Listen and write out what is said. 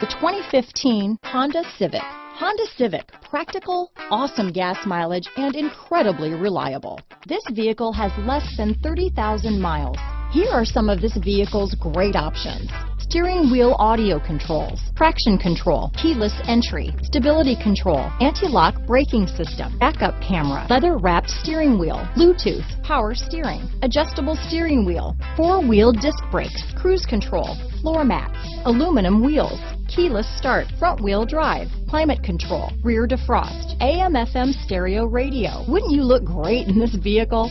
The 2015 Honda Civic. Honda Civic, practical, awesome gas mileage, and incredibly reliable. This vehicle has less than 30,000 miles. Here are some of this vehicle's great options. Steering wheel audio controls, traction control, keyless entry, stability control, anti-lock braking system, backup camera, leather wrapped steering wheel, Bluetooth, power steering, adjustable steering wheel, four wheel disc brakes, cruise control, floor mats, aluminum wheels, keyless start, front wheel drive, climate control, rear defrost, AM FM stereo radio. Wouldn't you look great in this vehicle?